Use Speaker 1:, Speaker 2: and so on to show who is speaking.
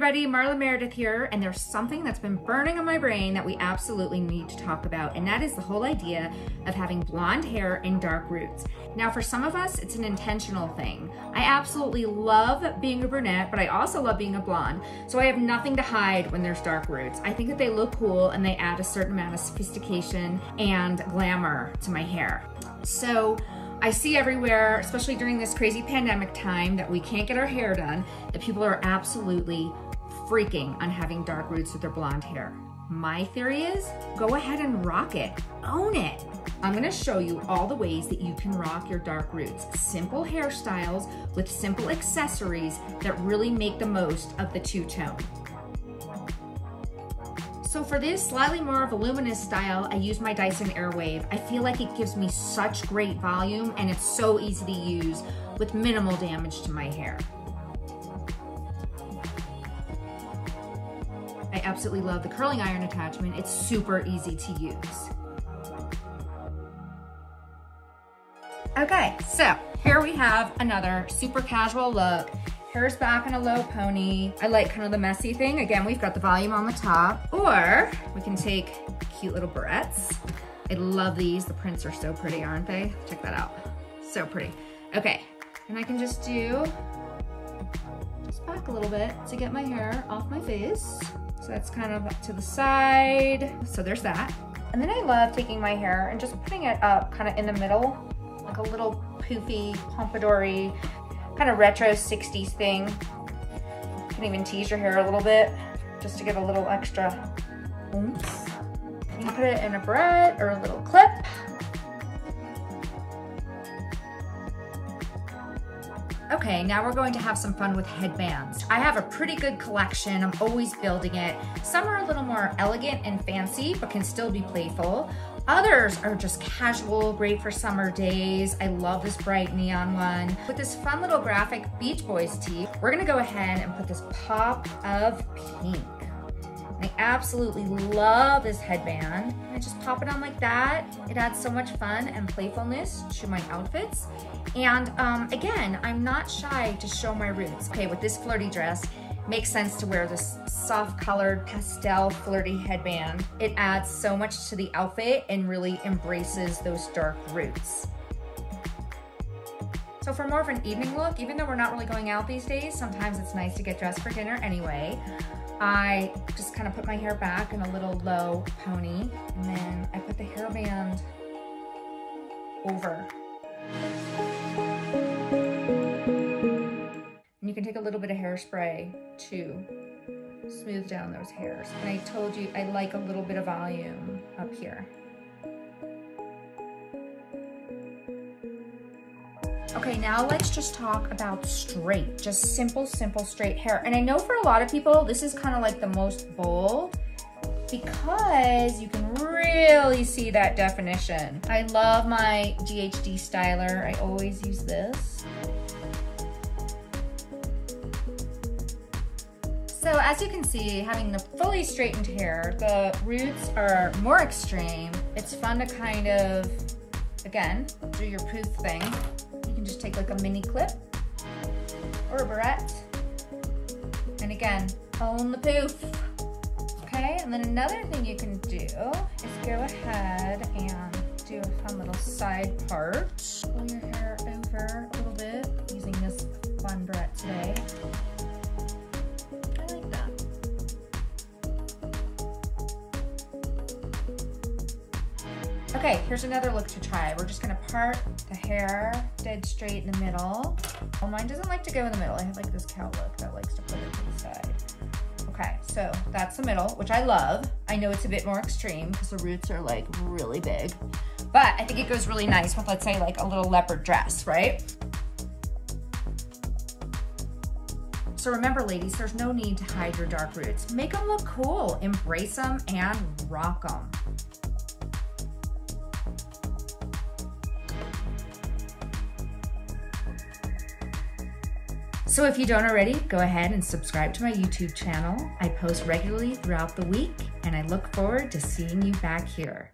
Speaker 1: everybody, Marla Meridith here, and there's something that's been burning on my brain that we absolutely need to talk about, and that is the whole idea of having blonde hair and dark roots. Now, for some of us, it's an intentional thing. I absolutely love being a brunette, but I also love being a blonde, so I have nothing to hide when there's dark roots. I think that they look cool and they add a certain amount of sophistication and glamour to my hair. So, I see everywhere, especially during this crazy pandemic time that we can't get our hair done, that people are absolutely freaking on having dark roots with their blonde hair. My theory is go ahead and rock it, own it. I'm gonna show you all the ways that you can rock your dark roots. Simple hairstyles with simple accessories that really make the most of the two-tone. So for this slightly more voluminous style, I use my Dyson Airwrap. I feel like it gives me such great volume and it's so easy to use with minimal damage to my hair. I absolutely love the curling iron attachment. It's super easy to use. Okay, so here we have another super casual look. Hair's back in a low pony. I like kind of the messy thing. Again, we've got the volume on the top. Or we can take cute little barrettes. I love these. The prints are so pretty, aren't they? Check that out. So pretty. Okay, and I can just do, a little bit to get my hair off my face. So that's kind of to the side. So there's that. And then I love taking my hair and just putting it up kind of in the middle, like a little poofy, pompadour kind of retro 60s thing. You can even tease your hair a little bit just to get a little extra oomph. You can put it in a barrette or a little clip. Okay, now we're going to have some fun with headbands. I have a pretty good collection. I'm always building it. Some are a little more elegant and fancy, but can still be playful. Others are just casual, great for summer days. I love this bright neon one. With this fun little graphic Beach Boys tee, we're gonna go ahead and put this pop of pink. I absolutely love this headband. I just pop it on like that. It adds so much fun and playfulness to my outfits. And um, again, I'm not shy to show my roots. Okay, with this flirty dress, makes sense to wear this soft colored pastel flirty headband. It adds so much to the outfit and really embraces those dark roots. So for more of an evening look, even though we're not really going out these days, sometimes it's nice to get dressed for dinner anyway. I just kind of put my hair back in a little low pony and then I put the hairband over And you can take a little bit of hairspray to smooth down those hairs. And I told you I like a little bit of volume up here. Okay, now let's just talk about straight, just simple, simple straight hair. And I know for a lot of people, this is kind of like the most bold because you can really see that definition. I love my GHD styler. I always use this. So as you can see, having the fully straightened hair, the roots are more extreme. It's fun to kind of, again, do your poof thing. Can just take like a mini clip or a barrette. And again, own the poof. Okay, and then another thing you can do is go ahead and do a fun little side part. Pull your hair over a little bit using this fun barrette today. Okay, here's another look to try. We're just gonna part the hair dead straight in the middle. Well, mine doesn't like to go in the middle. I have like this cowlick that likes to put it to the side. Okay, so that's the middle, which I love. I know it's a bit more extreme because the roots are like really big, but I think it goes really nice with, let's say, like a little leopard dress, right? So remember, ladies, there's no need to hide your dark roots. Make them look cool, embrace them, and rock them. So if you don't already, go ahead and subscribe to my YouTube channel. I post regularly throughout the week and I look forward to seeing you back here.